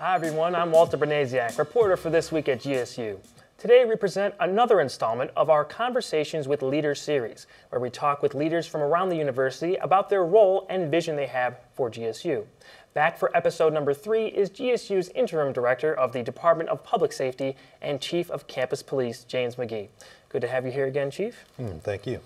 Hi everyone, I'm Walter Banasiak, reporter for This Week at GSU. Today we present another installment of our Conversations with Leaders series, where we talk with leaders from around the university about their role and vision they have for GSU. Back for episode number three is GSU's interim director of the Department of Public Safety and Chief of Campus Police, James McGee. Good to have you here again, Chief. Mm, thank you.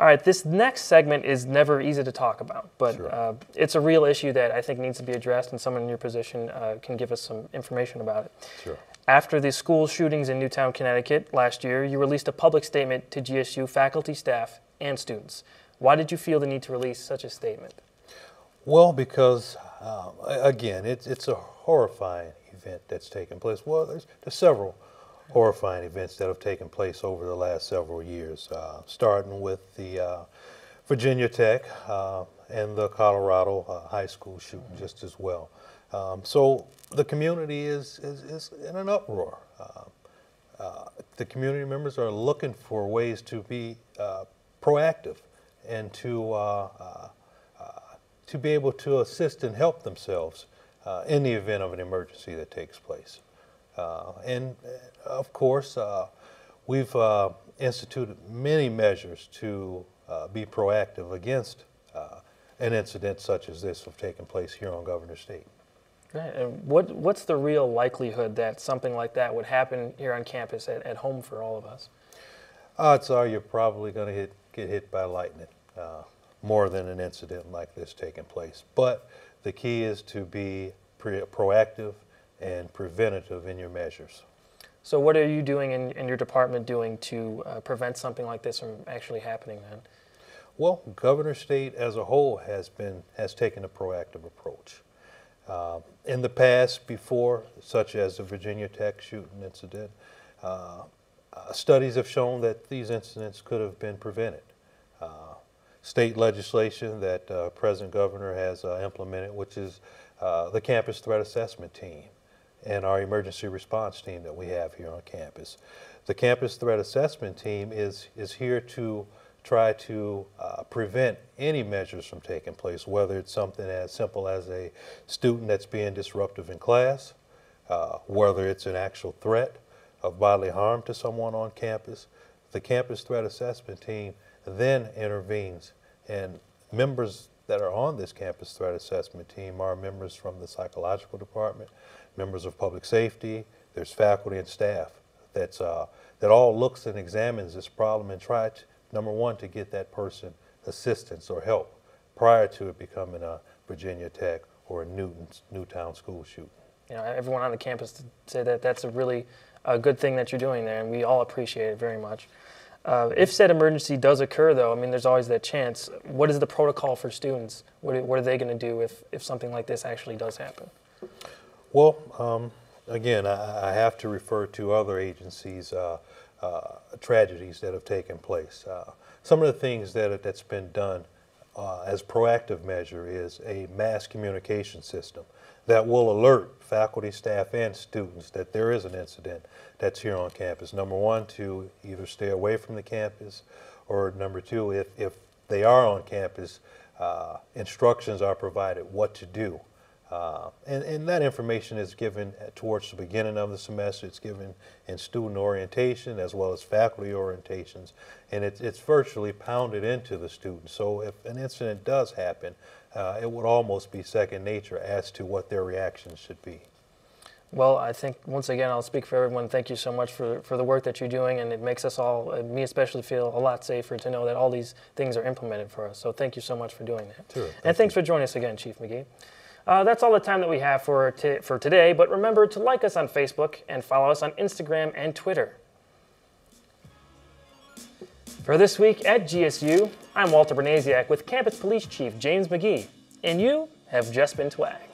All right, this next segment is never easy to talk about, but Sure. uh, it's a real issue that I think needs to be addressed, and someone in your position uh, can give us some information about it. Sure. After the school shootings in Newtown, Connecticut last year, you released a public statement to GSU faculty, staff, and students. Why did you feel the need to release such a statement? Well, because a- again, it's it's a horrifying event that's taken place. Well, there's, there's several horrifying events that have taken place over the last several years, uh, starting with the uh, Virginia Tech uh, and the Colorado uh, high school shooting, just as well. Um, so the community is is, is in an uproar. Uh, uh, the community members are looking for ways to be uh, proactive and to uh, uh, to be able to assist and help themselves uh, in the event of an emergency that takes place. Uh, and uh, of course, uh, we've uh, instituted many measures to uh, be proactive against uh, an incident such as this of taking place here on Governors State. Right, and what, what's the real likelihood that something like that would happen here on campus at, at home for all of us? Odds are you're probably going to hit, get hit by lightning uh, more than an incident like this taking place. But the key is to be pre- proactive and preventative in your measures. So, what are you doing in, in your department doing to uh, prevent something like this from actually happening then? Well, Governors State as a whole has been has taken a proactive approach. Uh, in the past, before, such as the Virginia Tech shooting incident, uh, uh, studies have shown that these incidents could have been prevented. Uh, state legislation that uh, President Governor has uh, implemented, which is uh, the campus threat assessment team and our emergency response team that we have here on campus. The campus threat assessment team is, is here to try to uh, prevent any measures from taking place, whether it's something as simple as a student that's being disruptive in class, uh, whether it's an actual threat of bodily harm to someone on campus. The campus threat assessment team then intervenes, and members that are on this campus threat assessment team are members from the psychological department, members of public safety, there's faculty and staff that's, uh, that all looks and examines this problem and try number one, to get that person assistance or help prior to it becoming a Virginia Tech or a Newton, Newtown school shooting. You know, everyone on the campus to say that that's a really uh, good thing that you're doing there, and we all appreciate it very much. Uh, if said emergency does occur, though, I mean, there's always that chance. What is the protocol for students? What what are they going to do if, if something like this actually does happen? Well, um, again, I, I have to refer to other agencies' uh, uh, tragedies that have taken place. Uh, some of the things that that's been done uh, as proactive measure is a mass communication system that will alert faculty, staff, and students that there is an incident that's here on campus. Number one, to either stay away from the campus, or number two, if, if they are on campus, uh, instructions are provided what to do. Uh, and, and that information is given towards the beginning of the semester. It's given in student orientation as well as faculty orientations. And it's, it's virtually pounded into the students. So if an incident does happen, uh, it would almost be second nature as to what their reaction should be. Well, I think once again, I'll speak for everyone. Thank you so much for, for the work that you're doing, and it makes us all, me especially, feel a lot safer to know that all these things are implemented for us. So thank you so much for doing that. Sure, and thank thanks for joining us again, Chief McGee. Uh, that's all the time that we have for, for today, but remember to like us on Facebook and follow us on Instagram and Twitter. For this week at GSU, I'm Walter Banasiak with Campus Police Chief James McGee, and you have just been twagged.